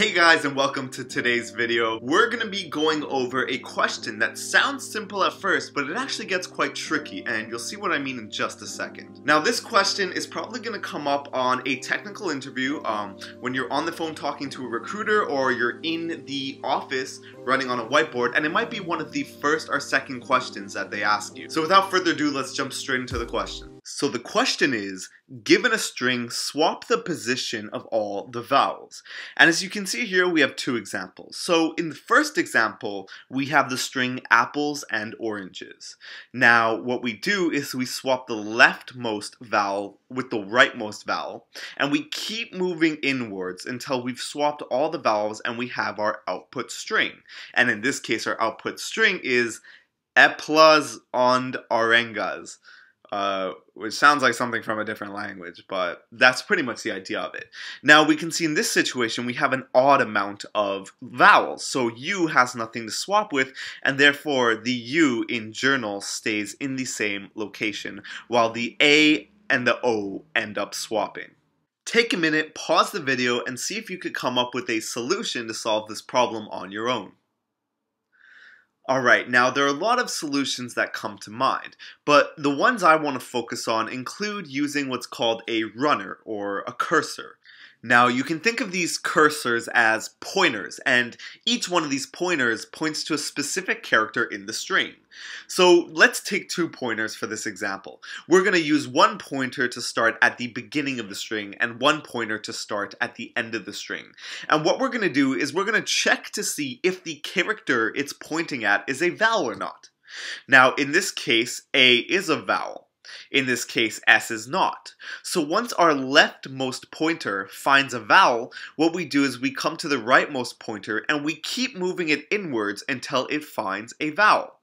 Hey guys and welcome to today's video. We're going to be going over a question that sounds simple at first, but it actually gets quite tricky, and you'll see what I mean in just a second. Now this question is probably going to come up on a technical interview um, when you're on the phone talking to a recruiter or you're in the office running on a whiteboard, and it might be one of the first or second questions that they ask you. So without further ado, let's jump straight into the question. So the question is, given a string, swap the position of all the vowels. And as you can see here, we have two examples. So in the first example, we have the string apples and oranges. Now, what we do is we swap the leftmost vowel with the rightmost vowel, and we keep moving inwards until we've swapped all the vowels and we have our output string. And in this case, our output string is eplas and arengas uh, which sounds like something from a different language, but that's pretty much the idea of it. Now we can see in this situation we have an odd amount of vowels, so U has nothing to swap with, and therefore the U in journal stays in the same location, while the A and the O end up swapping. Take a minute, pause the video, and see if you could come up with a solution to solve this problem on your own. Alright, now there are a lot of solutions that come to mind, but the ones I want to focus on include using what's called a runner or a cursor. Now you can think of these cursors as pointers, and each one of these pointers points to a specific character in the string. So let's take two pointers for this example. We're going to use one pointer to start at the beginning of the string and one pointer to start at the end of the string. And what we're going to do is we're going to check to see if the character it's pointing at is a vowel or not. Now in this case, A is a vowel. In this case, S is not. So once our leftmost pointer finds a vowel, what we do is we come to the rightmost pointer and we keep moving it inwards until it finds a vowel.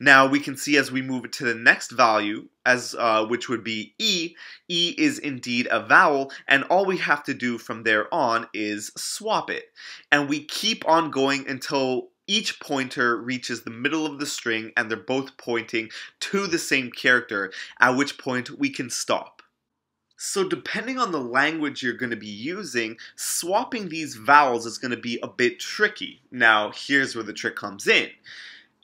Now we can see as we move it to the next value, as uh, which would be E, E is indeed a vowel, and all we have to do from there on is swap it. And we keep on going until each pointer reaches the middle of the string and they're both pointing to the same character, at which point we can stop. So depending on the language you're going to be using, swapping these vowels is going to be a bit tricky. Now, here's where the trick comes in.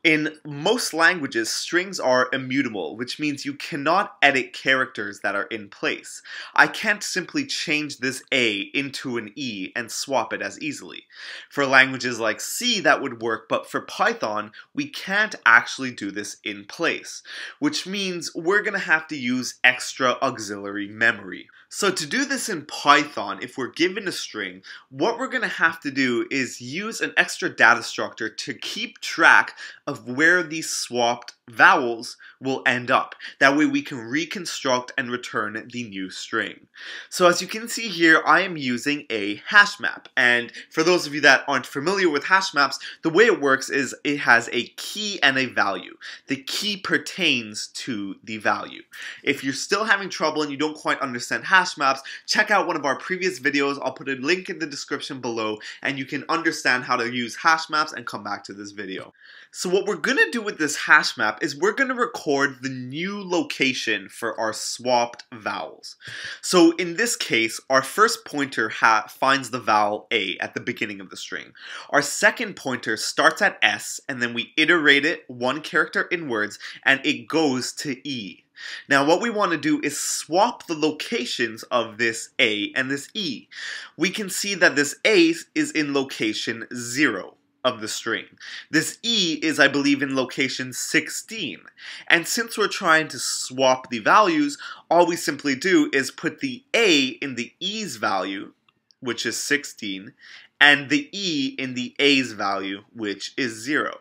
In most languages, strings are immutable, which means you cannot edit characters that are in place. I can't simply change this A into an E and swap it as easily. For languages like C, that would work, but for Python, we can't actually do this in place, which means we're going to have to use extra auxiliary memory. So to do this in Python, if we're given a string, what we're going to have to do is use an extra data structure to keep track of where these swapped vowels will end up. That way we can reconstruct and return the new string. So as you can see here, I am using a hash map. And for those of you that aren't familiar with hash maps, the way it works is it has a key and a value. The key pertains to the value. If you're still having trouble and you don't quite understand hash maps, check out one of our previous videos. I'll put a link in the description below and you can understand how to use hash maps and come back to this video. So what we're going to do with this hash map is we're going to record the new location for our swapped vowels. So in this case, our first pointer finds the vowel A at the beginning of the string. Our second pointer starts at S and then we iterate it one character inwards and it goes to E. Now what we want to do is swap the locations of this A and this E. We can see that this A is in location 0 of the string. This E is, I believe, in location 16. And since we're trying to swap the values, all we simply do is put the A in the E's value, which is 16, and the E in the A's value, which is 0.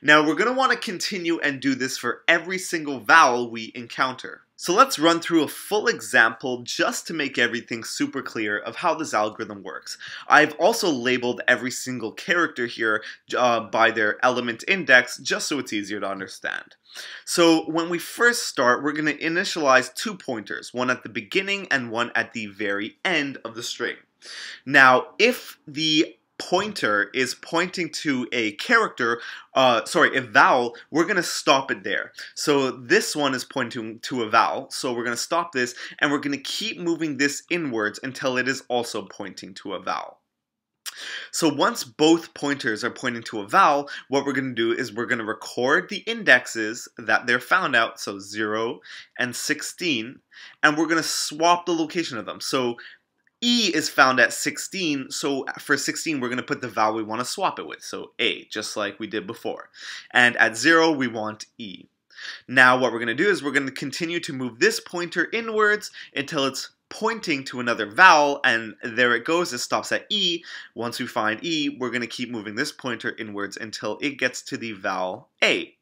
Now we're going to want to continue and do this for every single vowel we encounter. So let's run through a full example just to make everything super clear of how this algorithm works. I've also labeled every single character here uh, by their element index just so it's easier to understand. So when we first start, we're going to initialize two pointers, one at the beginning and one at the very end of the string. Now, if the pointer is pointing to a character, uh, sorry, a vowel, we're going to stop it there. So this one is pointing to a vowel, so we're going to stop this, and we're going to keep moving this inwards until it is also pointing to a vowel. So once both pointers are pointing to a vowel, what we're going to do is we're going to record the indexes that they're found out, so 0 and 16, and we're going to swap the location of them. So E is found at 16, so for 16 we're going to put the vowel we want to swap it with, so A, just like we did before. And at 0 we want E. Now what we're going to do is we're going to continue to move this pointer inwards until it's pointing to another vowel, and there it goes, it stops at E. Once we find E, we're going to keep moving this pointer inwards until it gets to the vowel A.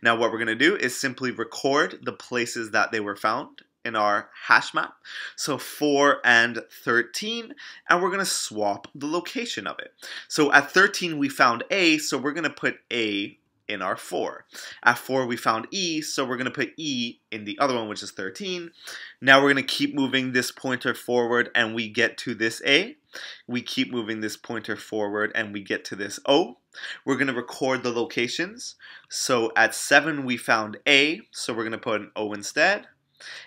Now what we're going to do is simply record the places that they were found in our hash map. So 4 and 13, and we're going to swap the location of it. So at 13 we found A, so we're going to put A in our 4. At 4 we found E, so we're going to put E in the other one, which is 13. Now we're going to keep moving this pointer forward and we get to this A. We keep moving this pointer forward and we get to this O. We're going to record the locations. So at 7 we found A, so we're going to put an O instead.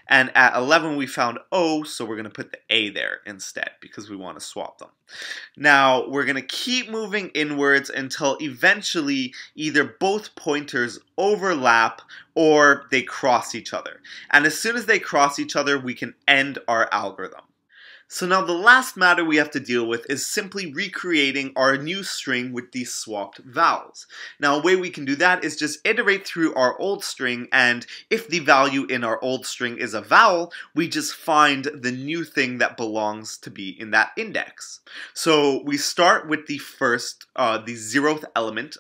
And at 11 we found O, so we're going to put the A there instead because we want to swap them. Now we're going to keep moving inwards until eventually either both pointers overlap or they cross each other. And as soon as they cross each other, we can end our algorithm. So now the last matter we have to deal with is simply recreating our new string with these swapped vowels. Now a way we can do that is just iterate through our old string and if the value in our old string is a vowel, we just find the new thing that belongs to be in that index. So we start with the first, uh, the zeroth element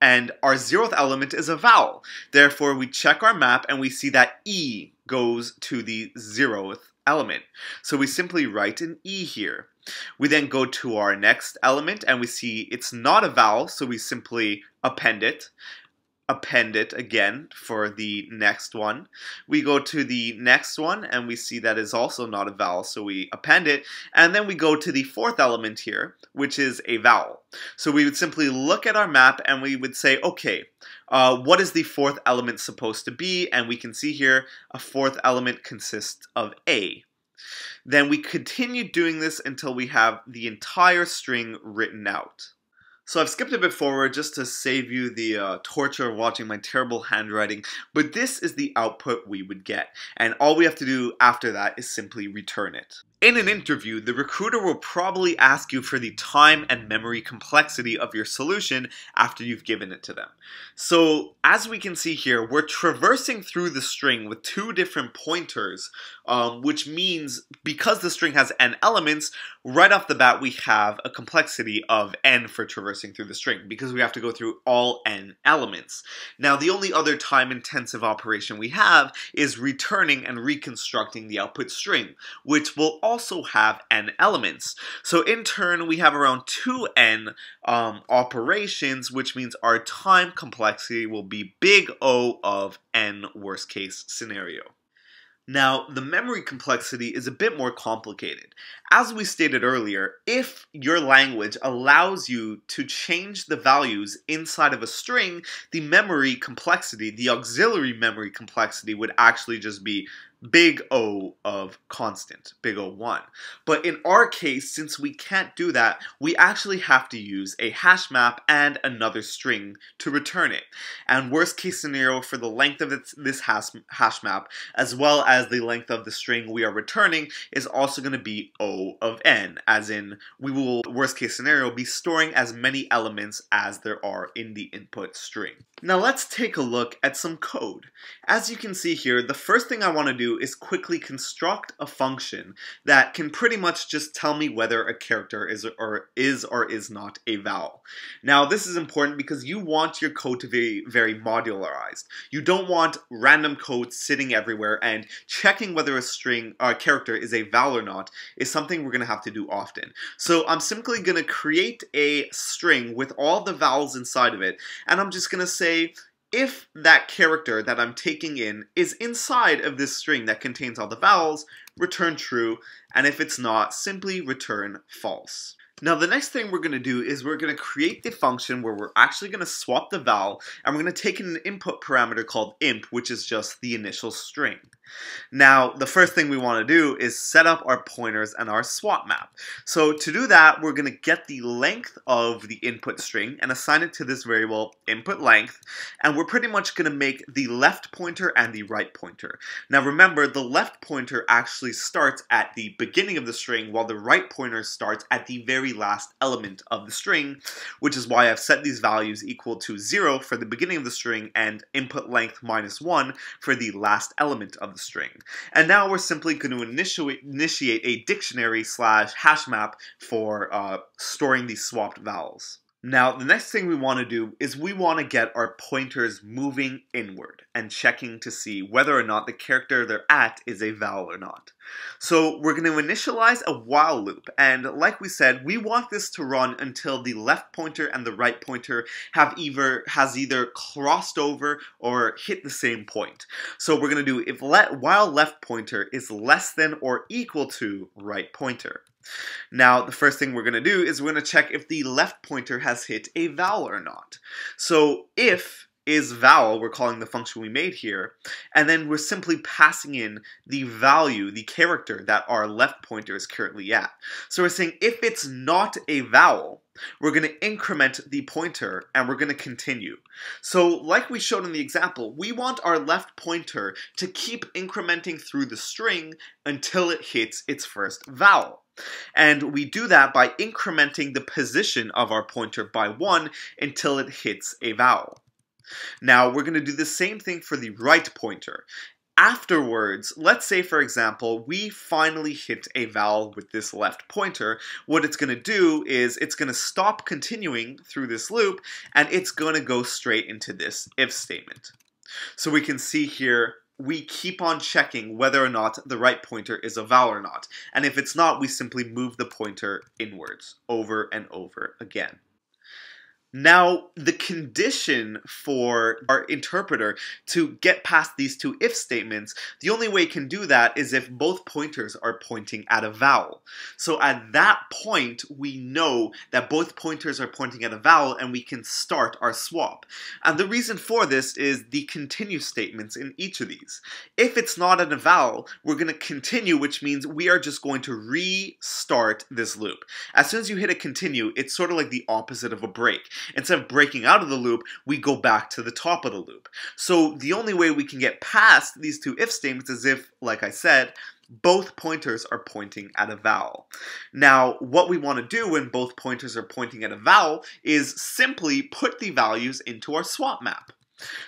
and our zeroth element is a vowel. Therefore, we check our map and we see that E goes to the zeroth element. So we simply write an E here. We then go to our next element and we see it's not a vowel, so we simply append it append it again for the next one. We go to the next one and we see that is also not a vowel, so we append it. And then we go to the fourth element here, which is a vowel. So we would simply look at our map and we would say, okay, uh, what is the fourth element supposed to be? And we can see here a fourth element consists of A. Then we continue doing this until we have the entire string written out. So I've skipped a bit forward just to save you the uh, torture of watching my terrible handwriting, but this is the output we would get, and all we have to do after that is simply return it. In an interview, the recruiter will probably ask you for the time and memory complexity of your solution after you've given it to them. So, as we can see here, we're traversing through the string with two different pointers, um, which means because the string has n elements, right off the bat we have a complexity of n for traversing through the string, because we have to go through all n elements. Now, the only other time-intensive operation we have is returning and reconstructing the output string, which will also have n elements. So in turn, we have around 2n um, operations, which means our time complexity will be big O of n worst case scenario. Now, the memory complexity is a bit more complicated. As we stated earlier, if your language allows you to change the values inside of a string, the memory complexity, the auxiliary memory complexity, would actually just be big O of constant, big O1. But in our case, since we can't do that, we actually have to use a hash map and another string to return it. And worst case scenario for the length of this hash, hash map, as well as the length of the string we are returning, is also going to be O of n, as in we will, worst case scenario, be storing as many elements as there are in the input string. Now let's take a look at some code. As you can see here, the first thing I want to do is quickly construct a function that can pretty much just tell me whether a character is or is or is not a vowel. Now this is important because you want your code to be very modularized. You don't want random code sitting everywhere and checking whether a string or a character is a vowel or not is something we're going to have to do often. So I'm simply going to create a string with all the vowels inside of it and I'm just going to say if that character that I'm taking in is inside of this string that contains all the vowels, return true, and if it's not, simply return false. Now the next thing we're going to do is we're going to create the function where we're actually going to swap the vowel and we're going to take an input parameter called imp which is just the initial string. Now, the first thing we want to do is set up our pointers and our swap map. So to do that, we're going to get the length of the input string and assign it to this variable input length, and we're pretty much going to make the left pointer and the right pointer. Now remember, the left pointer actually starts at the beginning of the string, while the right pointer starts at the very last element of the string, which is why I've set these values equal to 0 for the beginning of the string and input length minus 1 for the last element of the string. And now we're simply going to initiate, initiate a dictionary slash hash map for uh, storing these swapped vowels. Now, the next thing we want to do is we want to get our pointers moving inward and checking to see whether or not the character they're at is a vowel or not. So we're going to initialize a while loop, and like we said, we want this to run until the left pointer and the right pointer have either has either crossed over or hit the same point. So we're going to do if let while left pointer is less than or equal to right pointer. Now, the first thing we're going to do is we're going to check if the left pointer has hit a vowel or not. So if is vowel, we're calling the function we made here, and then we're simply passing in the value, the character that our left pointer is currently at. So we're saying if it's not a vowel, we're going to increment the pointer and we're going to continue. So like we showed in the example, we want our left pointer to keep incrementing through the string until it hits its first vowel. And we do that by incrementing the position of our pointer by one until it hits a vowel. Now we're going to do the same thing for the right pointer. Afterwards, let's say for example, we finally hit a vowel with this left pointer. What it's going to do is it's going to stop continuing through this loop and it's going to go straight into this if statement. So we can see here we keep on checking whether or not the right pointer is a vowel or not. And if it's not, we simply move the pointer inwards over and over again. Now, the condition for our interpreter to get past these two if statements, the only way it can do that is if both pointers are pointing at a vowel. So at that point, we know that both pointers are pointing at a vowel and we can start our swap. And the reason for this is the continue statements in each of these. If it's not at a vowel, we're going to continue, which means we are just going to restart this loop. As soon as you hit a continue, it's sort of like the opposite of a break Instead of breaking out of the loop, we go back to the top of the loop. So the only way we can get past these two if statements is if, like I said, both pointers are pointing at a vowel. Now, what we want to do when both pointers are pointing at a vowel is simply put the values into our swap map.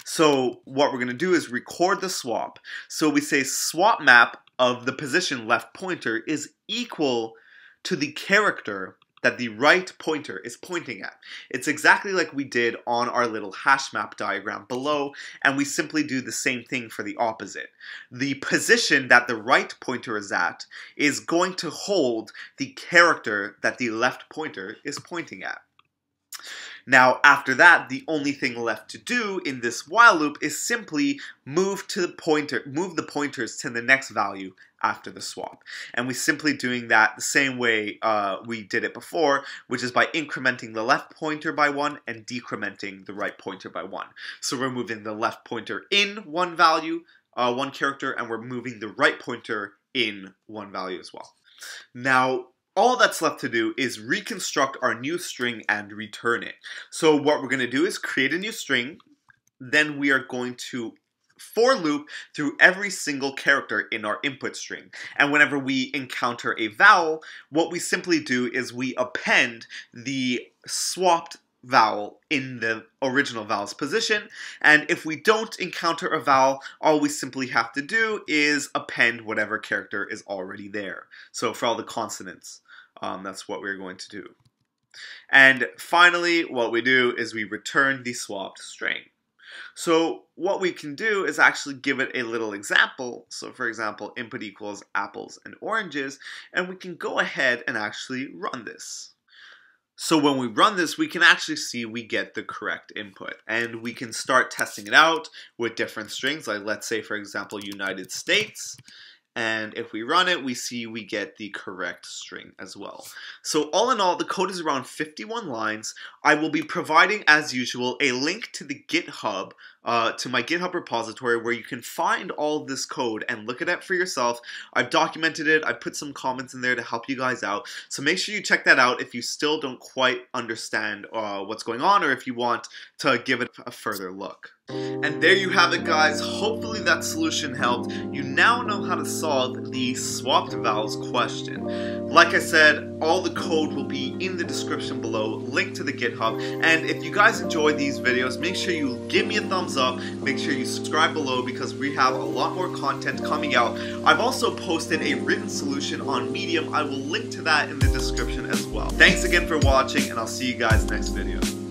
So what we're going to do is record the swap. So we say swap map of the position left pointer is equal to the character that the right pointer is pointing at. It's exactly like we did on our little hash map diagram below, and we simply do the same thing for the opposite. The position that the right pointer is at is going to hold the character that the left pointer is pointing at. Now, after that, the only thing left to do in this while loop is simply move to the pointer, move the pointers to the next value after the swap. And we're simply doing that the same way uh, we did it before, which is by incrementing the left pointer by one and decrementing the right pointer by one. So we're moving the left pointer in one value, uh, one character, and we're moving the right pointer in one value as well. Now, all that's left to do is reconstruct our new string and return it. So what we're going to do is create a new string, then we are going to for loop through every single character in our input string. And whenever we encounter a vowel, what we simply do is we append the swapped vowel in the original vowel's position. And if we don't encounter a vowel, all we simply have to do is append whatever character is already there. So for all the consonants, um, that's what we're going to do. And finally, what we do is we return the swapped string. So what we can do is actually give it a little example. So for example, input equals apples and oranges, and we can go ahead and actually run this. So when we run this, we can actually see we get the correct input. And we can start testing it out with different strings, like let's say, for example, United States. And if we run it, we see we get the correct string as well. So all in all, the code is around 51 lines. I will be providing, as usual, a link to the GitHub uh, to my GitHub repository where you can find all this code and look at it for yourself. I've documented it, I've put some comments in there to help you guys out. So make sure you check that out if you still don't quite understand uh, what's going on or if you want to give it a further look. And there you have it guys, hopefully that solution helped. You now know how to solve the swapped vowels question. Like I said, all the code will be in the description below, link to the GitHub, and if you guys enjoy these videos, make sure you give me a thumbs up, make sure you subscribe below because we have a lot more content coming out. I've also posted a written solution on Medium, I will link to that in the description as well. Thanks again for watching, and I'll see you guys next video.